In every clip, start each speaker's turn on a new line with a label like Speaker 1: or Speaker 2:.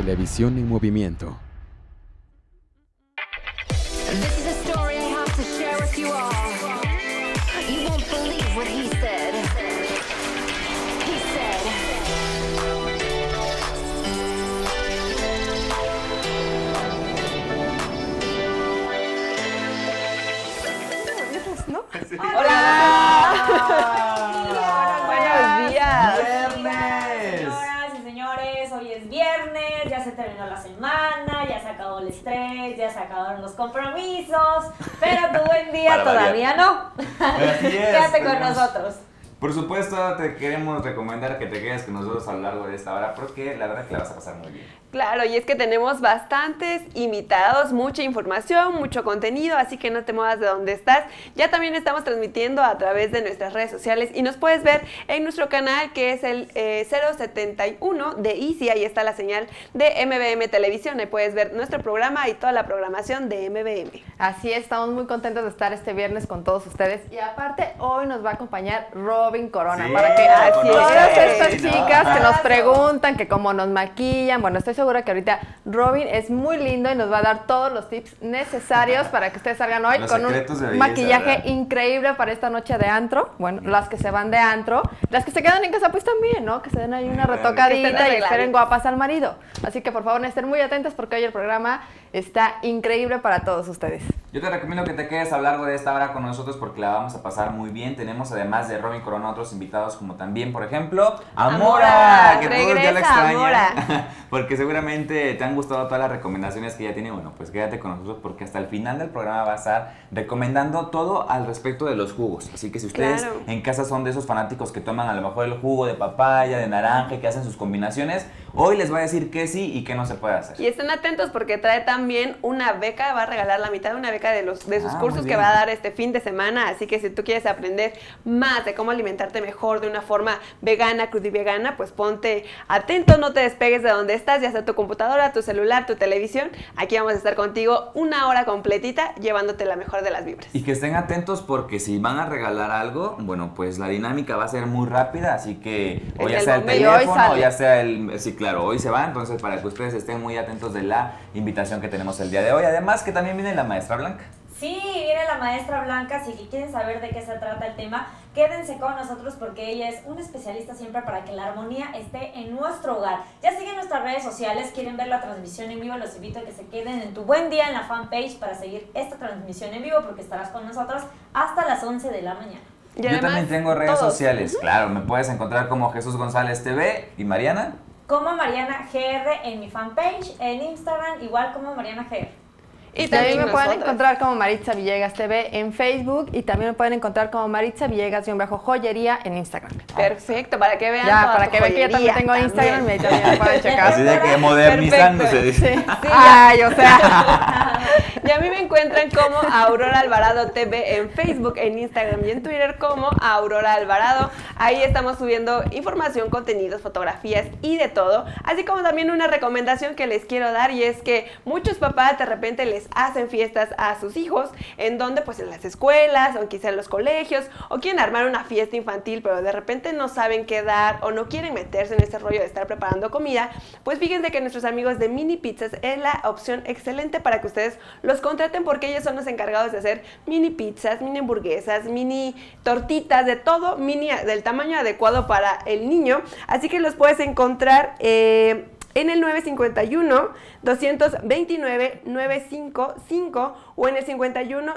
Speaker 1: Televisión en movimiento.
Speaker 2: This
Speaker 3: se acabaron los compromisos, pero tu buen día todavía no.
Speaker 4: Así es,
Speaker 3: Quédate con
Speaker 4: tenemos-
Speaker 3: nosotros.
Speaker 4: Por supuesto, te queremos recomendar que te quedes con nosotros a lo largo de esta hora porque la verdad que la vas a pasar muy bien.
Speaker 5: Claro, y es que tenemos bastantes invitados, mucha información, mucho contenido, así que no te muevas de donde estás. Ya también estamos transmitiendo a través de nuestras redes sociales y nos puedes ver en nuestro canal que es el eh, 071 de Easy, ahí está la señal de MBM Televisión, ahí puedes ver nuestro programa y toda la programación de MBM.
Speaker 6: Así es, estamos muy contentos de estar este viernes con todos ustedes. Y aparte, hoy nos va a acompañar Robin Corona
Speaker 4: Sí,
Speaker 6: para que todas estas
Speaker 4: ¿no?
Speaker 6: chicas que nos preguntan que cómo nos maquillan. Bueno, estoy segura que ahorita Robin es muy lindo y nos va a dar todos los tips necesarios para que ustedes salgan hoy
Speaker 4: Los
Speaker 6: con un
Speaker 4: belleza,
Speaker 6: maquillaje
Speaker 4: ¿verdad?
Speaker 6: increíble para esta noche de antro. Bueno, las que se van de antro, las que se quedan en casa, pues también, ¿no? Que se den ahí una retocadita y esperen guapas al marido. Así que por favor, estén muy atentas porque hoy el programa está increíble para todos ustedes.
Speaker 4: Yo te recomiendo que te quedes a lo largo de esta hora con nosotros porque la vamos a pasar muy bien. Tenemos además de Robin Corona otros invitados como también, por ejemplo, Amora,
Speaker 5: Amora,
Speaker 4: que todos ya la extrañan. Porque seguramente te han gustado todas las recomendaciones que ella tiene. Bueno, pues quédate con nosotros porque hasta el final del programa va a estar recomendando todo al respecto de los jugos. Así que si ustedes
Speaker 5: Claro.
Speaker 4: en casa son de esos fanáticos que toman a lo mejor el jugo de papaya, de naranja, que hacen sus combinaciones, hoy les va a decir qué sí y qué no se puede hacer.
Speaker 5: Y estén atentos porque trae también una beca, va a regalar la mitad de una beca de, los, de sus
Speaker 4: Ah,
Speaker 5: cursos que va a dar este fin de semana. Así que si tú quieres aprender más de cómo alimentarte mejor de una forma vegana, crudivegana, pues ponte atento, no te despegues de donde estás, ya sea tu computadora, tu celular, tu televisión. Aquí vamos a estar contigo una hora completita llevándote la mejor de las vibras.
Speaker 4: Y que estén atentos porque si van a regalar algo, bueno, pues la dinámica va a ser muy rápida, así que o ya
Speaker 5: el
Speaker 4: sea el teléfono o ya sea el... claro, hoy se va, entonces para que ustedes estén muy atentos de la invitación que tenemos el día de hoy. Además que también viene la maestra Blanca.
Speaker 3: Sí, viene la maestra Blanca, si quieren saber de qué se trata el tema, quédense con nosotros porque ella es una especialista siempre para que la armonía esté en nuestro hogar. Ya siguen nuestras redes sociales, quieren ver la transmisión en vivo, los invito a que se queden en tu buen día en la fanpage para seguir esta transmisión en vivo porque estarás con nosotros hasta las 11 de la mañana.
Speaker 5: Y
Speaker 4: Yo
Speaker 5: además,
Speaker 4: también tengo redes
Speaker 5: todos.
Speaker 4: sociales, claro, me puedes encontrar como Jesús González TV y Mariana.
Speaker 3: Como Mariana GR en mi fanpage, en Instagram igual como Mariana GR.
Speaker 5: Y
Speaker 6: Y también me pueden encontrar como Maritza Villegas TV en Facebook y también me pueden encontrar como Maritza Villegas-joyería en Instagram.
Speaker 5: Perfecto, para que vean.
Speaker 6: Ya,
Speaker 5: toda
Speaker 6: para
Speaker 5: tu
Speaker 6: que vean que yo también
Speaker 5: joyería
Speaker 6: tengo Instagram y ahí
Speaker 5: también.
Speaker 6: me pueden checar.
Speaker 4: Así de que modernizándose. dice.
Speaker 6: Sí. Ay, o sea.
Speaker 5: Y a mí me encuentran como Aurora Alvarado TV en Facebook, en Instagram y en Twitter como Aurora Alvarado. Ahí estamos subiendo información, contenidos, fotografías y de todo. Así como también una recomendación que les quiero dar y es que muchos papás de repente les hacen fiestas a sus hijos en donde pues en las escuelas o quizá en los colegios o quieren armar una fiesta infantil pero de repente no saben qué dar o no quieren meterse en ese rollo de estar preparando comida. Pues fíjense que nuestros amigos de Mini Pizzas es la opción excelente para que ustedes los contraten porque ellos son los encargados de hacer mini pizzas, mini hamburguesas, mini tortitas, de todo, mini del tamaño adecuado para el niño. Así que los puedes encontrar eh, en el 951 229 955 o en el 51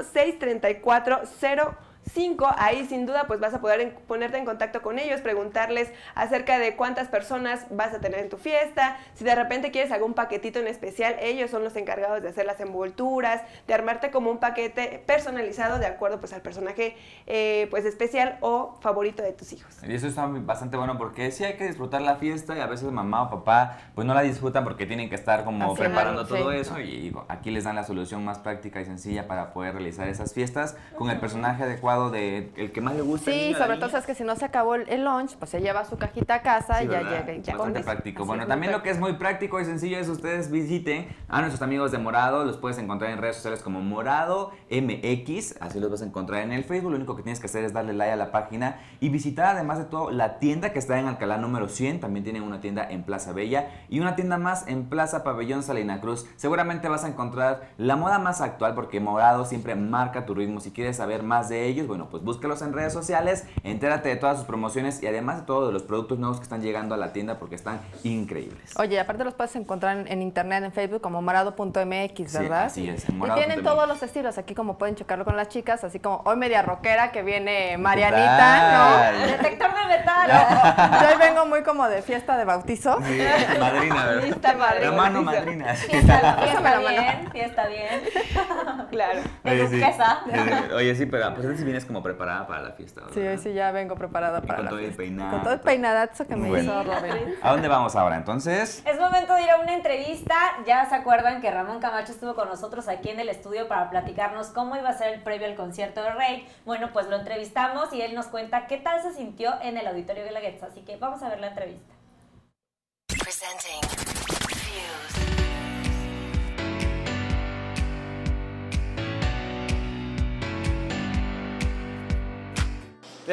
Speaker 5: 634 05 ahí sin duda pues vas a poder en- ponerte en contacto con ellos, preguntarles acerca de cuántas personas vas a tener en tu fiesta, si de repente quieres algún paquetito en especial, ellos son los encargados de hacer las envolturas, de armarte como un paquete personalizado de acuerdo pues al personaje eh, pues especial o favorito de tus hijos.
Speaker 4: Y eso está bastante bueno porque sí hay que disfrutar la fiesta y a veces mamá o papá pues no la disfrutan porque tienen que estar como
Speaker 6: Así,
Speaker 4: preparando
Speaker 6: claro,
Speaker 4: todo
Speaker 6: sí.
Speaker 4: eso y digo, aquí les dan la solución más práctica y sencilla para poder realizar esas fiestas con el personaje adecuado licuado de el que más le gusta.
Speaker 6: Sí, sobre todo es que si no se acabó el, lunch, pues se lleva su cajita a casa
Speaker 4: Sí,
Speaker 6: y ya
Speaker 4: ¿verdad?
Speaker 6: llega y ya
Speaker 4: Bastante
Speaker 6: come.
Speaker 4: práctico.
Speaker 6: Así
Speaker 4: bueno, también
Speaker 6: muy
Speaker 4: lo que es muy práctico y sencillo es ustedes visiten a nuestros amigos de Morado. Los puedes encontrar en redes sociales como Morado MX. Así los vas a encontrar en el Facebook. Lo único que tienes que hacer es darle like a la página y visitar además de todo la tienda que está en Alcalá número 100. También tienen una tienda en Plaza Bella y una tienda más en Plaza Pabellón Salina Cruz. Seguramente vas a encontrar la moda más actual porque Morado siempre marca tu ritmo. Si quieres saber más de ellos, bueno, pues búscalos en redes sociales, entérate de todas sus promociones y además de todo de los productos nuevos que están llegando a la tienda porque están increíbles.
Speaker 6: Oye, aparte los puedes encontrar en, en internet, en Facebook, como morado.mx,
Speaker 4: Sí,
Speaker 6: ¿verdad?
Speaker 4: así es, en
Speaker 6: y tienen todos los estilos, aquí como pueden checarlo con las chicas, así como hoy media rockera que viene? Marianita,
Speaker 3: Detector de metal.
Speaker 6: ¿no? Yo hoy vengo muy como de fiesta de bautizo.
Speaker 4: Sí, madrina, ¿verdad?
Speaker 5: Lista para
Speaker 4: La mano
Speaker 5: bautizo.
Speaker 4: madrina.
Speaker 3: Fiesta, fiesta bien, fiesta bien.
Speaker 5: Claro.
Speaker 4: Oye, sí.
Speaker 3: duquesa.
Speaker 4: Oye, sí, pero pues si vienes como preparada para la fiesta.
Speaker 6: Sí, hoy
Speaker 4: ¿verdad?
Speaker 6: sí ya vengo preparada
Speaker 4: Y
Speaker 6: para
Speaker 4: con
Speaker 6: la
Speaker 4: todo el
Speaker 6: fiesta.
Speaker 4: peinado,
Speaker 6: Con todo el
Speaker 4: todo.
Speaker 6: peinadazo que me
Speaker 4: Bueno.
Speaker 6: hizo Robin.
Speaker 4: ¿A dónde vamos ahora entonces?
Speaker 3: Es momento de ir a una entrevista. Ya se acuerdan que Ramón Camacho estuvo con nosotros aquí en el estudio para platicarnos cómo iba a ser el previo al concierto de Rey. Bueno, pues lo entrevistamos y él nos cuenta qué tal se sintió en el auditorio de la Guetza. Así que vamos a ver la entrevista.
Speaker 2: Presenting Fuse.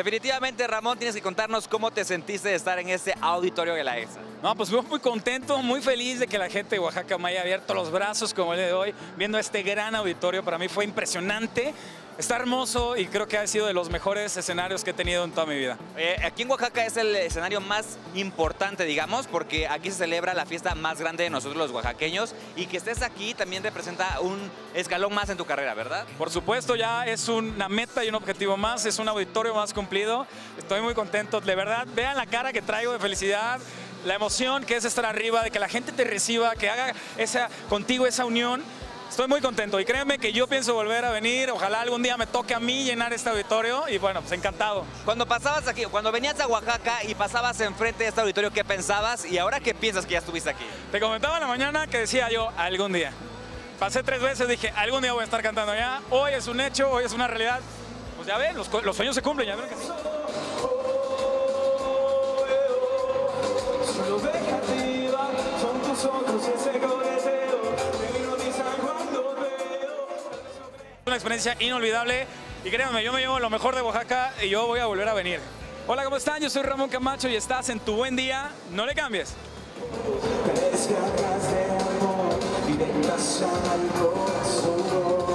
Speaker 7: Definitivamente, Ramón, tienes que contarnos cómo te sentiste de estar en este auditorio de la EXA.
Speaker 8: No, pues muy, muy contento, muy feliz de que la gente de Oaxaca me haya abierto los brazos como el de hoy, viendo este gran auditorio. Para mí fue impresionante, está hermoso y creo que ha sido de los mejores escenarios que he tenido en toda mi vida.
Speaker 7: Eh, aquí en Oaxaca es el escenario más importante, digamos, porque aquí se celebra la fiesta más grande de nosotros los oaxaqueños y que estés aquí también representa un escalón más en tu carrera, ¿verdad?
Speaker 8: Por supuesto, ya es una meta y un objetivo más, es un auditorio más cumplido. Estoy muy contento, de verdad, vean la cara que traigo de felicidad. La emoción que es estar arriba, de que la gente te reciba, que haga esa, contigo esa unión. Estoy muy contento y créeme que yo pienso volver a venir. Ojalá algún día me toque a mí llenar este auditorio y bueno, pues encantado.
Speaker 7: Cuando pasabas aquí, cuando venías a Oaxaca y pasabas enfrente de este auditorio, ¿qué pensabas? Y ahora, ¿qué piensas que ya estuviste aquí?
Speaker 8: Te comentaba en la mañana que decía yo, algún día. Pasé tres veces, dije, algún día voy a estar cantando ya. Hoy es un hecho, hoy es una realidad. Pues ya ven, los, sueños se cumplen, ya ven que sí.
Speaker 9: Solo son tus ojos ese
Speaker 8: una experiencia inolvidable y créanme, yo me llevo lo mejor de Oaxaca y yo voy a volver a venir. Hola, ¿cómo están? Yo soy Ramón Camacho y estás en tu buen día. No le cambies.
Speaker 9: al corazón.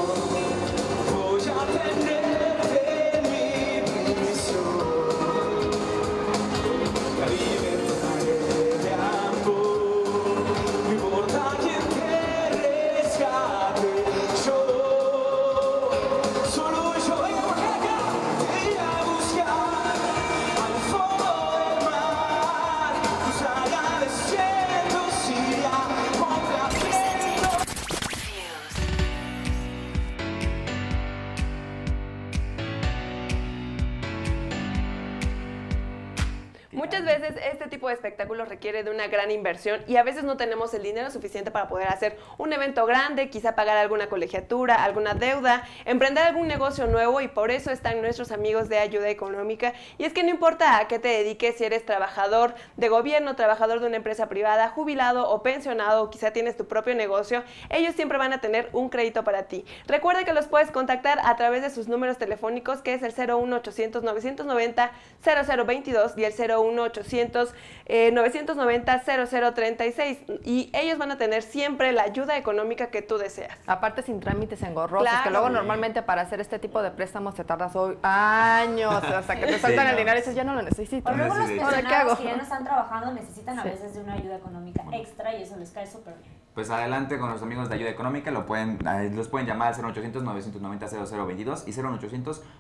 Speaker 5: muchas veces este tipo de espectáculos requiere de una gran inversión y a veces no tenemos el dinero suficiente para poder hacer un evento grande, quizá pagar alguna colegiatura, alguna deuda, emprender algún negocio nuevo y por eso están nuestros amigos de ayuda económica. Y es que no importa a qué te dediques, si eres trabajador de gobierno, trabajador de una empresa privada, jubilado o pensionado, o quizá tienes tu propio negocio, ellos siempre van a tener un crédito para ti. Recuerda que los puedes contactar a través de sus números telefónicos que es el 01800 990 0022 y el 01 1-800-990-0036 y ellos van a tener siempre la ayuda económica que tú deseas.
Speaker 6: Aparte sin trámites engorrosos, que luego normalmente para hacer este tipo de préstamos te tardas hoy años hasta que te
Speaker 4: saltan
Speaker 6: el dinero y dices, ya no lo necesito.
Speaker 3: O luego los pensionados que ya no están trabajando necesitan a veces de una ayuda económica extra y eso les cae súper bien
Speaker 4: pues adelante con los amigos de ayuda económica, lo pueden, los pueden llamar al 0800-990-0022 y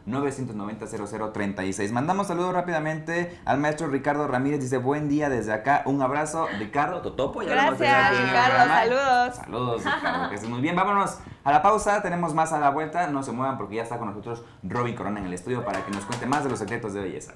Speaker 4: 0800-990-0036. Mandamos saludos rápidamente al maestro Ricardo. Ramírez, dice buen día desde acá, un abrazo, Ricardo Totopo. ya lo
Speaker 5: Gracias,
Speaker 4: el
Speaker 5: Ricardo, saludos.
Speaker 4: Saludos, Ricardo, que estés muy bien. Vámonos a la pausa, tenemos más a la vuelta, no se muevan porque ya está con nosotros Robin Corona en el estudio para que nos cuente más de los secretos de belleza.